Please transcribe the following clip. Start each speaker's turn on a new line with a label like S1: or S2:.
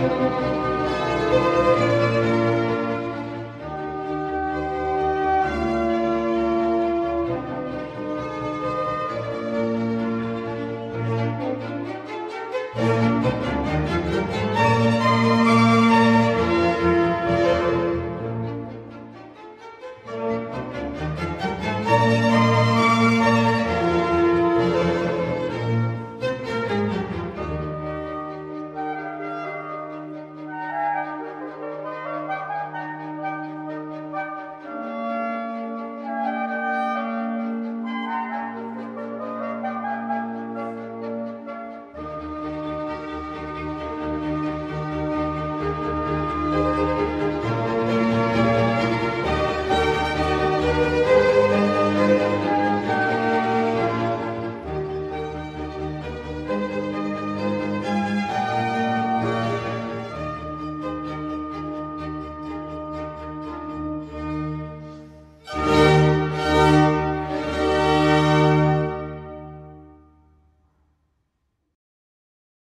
S1: Música